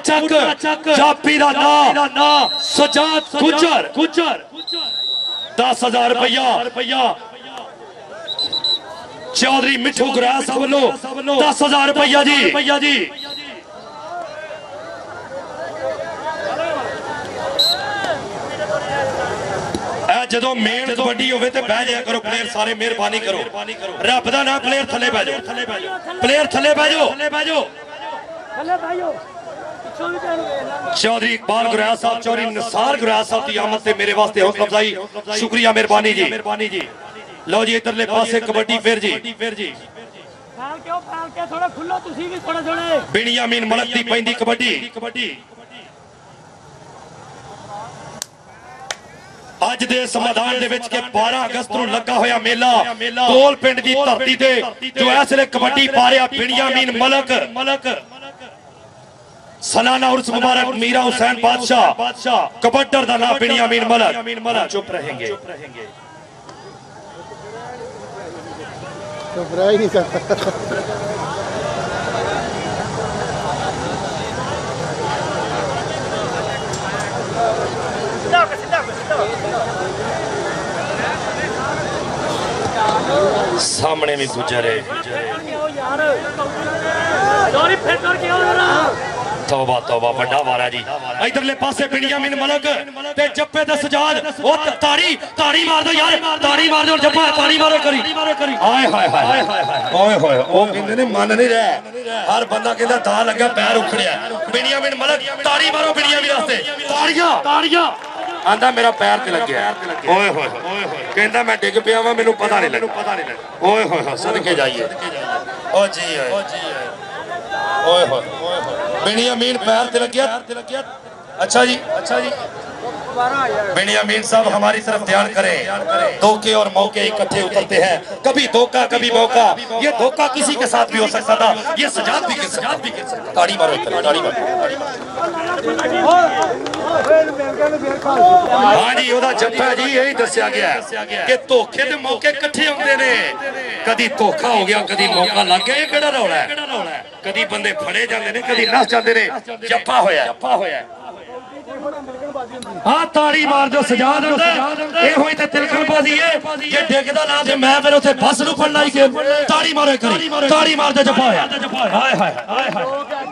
कुटरा चक जापी का ना सजाद गुजर गुजर दस हजार रुपया रुपया चौधरी मिठू ग्रास वालों दस हजार रुपया जी रुपया जी ਜਦੋਂ ਮੇਨ ਕਬੱਡੀ ਹੋਵੇ ਤੇ ਬਹਿ ਜਾਇਆ ਕਰੋ ਪਲੇਅਰ ਸਾਰੇ ਮਿਹਰਬਾਨੀ ਕਰੋ ਰੱਬ ਦਾ ਨਾਮ ਪਲੇਅਰ ਥੱਲੇ ਬਹਿ ਜਾਓ ਪਲੇਅਰ ਥੱਲੇ ਬਹਿ ਜਾਓ ਥੱਲੇ ਬਹਿ ਜਾਓ ਥੱਲੇ ਬਹਿ ਜਾਓ ਚੌਧਰੀ ਇਕਬਾਲ ਗੁਰਿਆ ਸਾਹਿਬ ਚੌਧਰੀ ਨਸਾਰ ਗੁਰਿਆ ਸਾਹਿਬ ਦੀ ਆਮਦ ਤੇ ਮੇਰੇ ਵਾਸਤੇ ਹੌਸਲਾ अफजाई ਸ਼ੁਕਰੀਆ ਮਿਹਰਬਾਨੀ ਜੀ ਲਓ ਜੀ ਇਧਰਲੇ ਪਾਸੇ ਕਬੱਡੀ ਫੇਰ ਜੀ ਫੇਰ ਜੀ ਫਾਲ ਕੇ ਥੋੜਾ ਖੁੱਲੋ ਤੁਸੀਂ ਵੀ ਥੋੜਾ ਥੋੜੇ ਬਿਨਿਆਮੀਨ ਮਲਕ ਦੀ ਪੈਂਦੀ ਕਬੱਡੀ ਕਬੱਡੀ ਅੱਜ ਦੇ ਸਮਾਧਾਨ ਦੇ ਵਿੱਚ ਕੇ 12 ਅਗਸਤ ਨੂੰ ਲੱਗਾ ਹੋਇਆ ਮੇਲਾ ਕੋਲ ਪਿੰਡ ਦੀ ਧਰਤੀ ਤੇ ਜੋ ਇਸ ਵੇਲੇ ਕਬੱਡੀ ਪਾ ਰਿਹਾ ਬਿਨਿਆਮੀਨ ਮਲਕ ਮਲਕ सनाना उर्स मुबारक मीरा हुसैन बादशाह कबड्डर का नाम पिनिया मीन मलक चुप रहेंगे चुप रह ही नहीं सामने भी गुजरे ਤੋਬਾ ਤੋਬਾ ਵੱਡਾ ਵਾਰਾ ਜੀ ਇਧਰਲੇ ਪਾਸੇ ਬਿਨਿਆਮਿਨ ਮਲਕ ਤੇ ਜੱਫੇ ਦਾ ਸਜਾਦ ਉਹ ਤਾੜੀ ਤਾੜੀ ਮਾਰ ਦੋ ਯਾਰ ਤਾੜੀ ਮਾਰ ਦੋ ਜੱਫਾ ਤਾੜੀ ਮਾਰੋ ਕਰੀ ਆਏ ਹਾਏ ਹਾਏ ਓਏ ਹੋਏ ਉਹ ਕਹਿੰਦੇ ਨੇ ਮੰਨ ਨਹੀਂ ਰਿਹਾ ਹਰ ਬੰਦਾ ਕਹਿੰਦਾ ਤਾਂ ਲੱਗਾ ਪੈਰ ਉਖੜਿਆ ਬਿਨਿਆਮਿਨ ਮਲਕ ਤਾੜੀ ਮਾਰੋ ਬਿਨਿਆਮਿਨ ਵਾਸਤੇ ਤਾੜੀਆਂ ਤਾੜੀਆਂ ਆਂਦਾ ਮੇਰਾ ਪੈਰ ਤੇ ਲੱਗਿਆ ਓਏ ਹੋਏ ਕਹਿੰਦਾ ਮੈਂ ਡਿੱਗ ਪਿਆ ਵਾਂ ਮੈਨੂੰ ਪਤਾ ਨਹੀਂ ਲੱਗਿਆ ਓਏ ਹੋਏ ਸਦਕੇ ਜਾਈਏ ਓ ਜੀ ਓਏ ਓਏ ਹੋਏ बेनियामीन पैर तिलकिया अच्छा जी अच्छा जी बेनियामीन साहब हमारी तरफ ध्यान करें धोखे और मौके इकट्ठे उतरते हैं कभी धोखा कभी मौका ये धोखा किसी के साथ भी हो सकता था ये सजात भी गिर सकता ताड़ी मारो ताड़ी मारो ਹਾਂਜੀ ਉਹਦਾ ਜੱਫਾ ਜੀ ਇਹ ਦੱਸਿਆ ਗਿਆ ਕਿ ਧੋਖੇ ਦੇ ਮੌਕੇ ਇਕੱਠੇ ਹੁੰਦੇ ਨੇ ਕਦੀ ਧੋਖਾ ਹੋ ਗਿਆ ਕਦੀ ਮੌਕਾ ਲੱਗ ਗਿਆ ਇਹ ਕਿਹੜਾ ਰੌਲਾ ਹੈ ਕਦੀ ਬੰਦੇ ਫੜੇ ਜਾਂਦੇ ਨੇ ਕਦੀ ਨਸ ਜਾਂਦੇ ਨੇ ਜੱਫਾ ਹੋਇਆ ਜੱਫਾ ਹੋਇਆ ਹਾਂ ਤਾੜੀ ਮਾਰ ਜੋ ਸਜਾਦ ਅੰਦਰ ਇਹੋ ਹੀ ਤੇ ਬਾਜ਼ੀ ਏ ਜੇ ਡਿੱਗਦਾ ਨਾ ਤੇ ਮੈਂ ਫਿਰ ਉੱਥੇ ਬੱਸ ਨੂੰ ਫੜ ਹੀ ਕਿ ਤਾੜੀ ਮਾਰੇ ਕਰੀ ਤਾੜੀ ਮਾਰਦੇ ਜੱਫਾ ਹੋਇਆ ਹਾਏ ਹਾਏ ਹਾਏ ਹਾਏ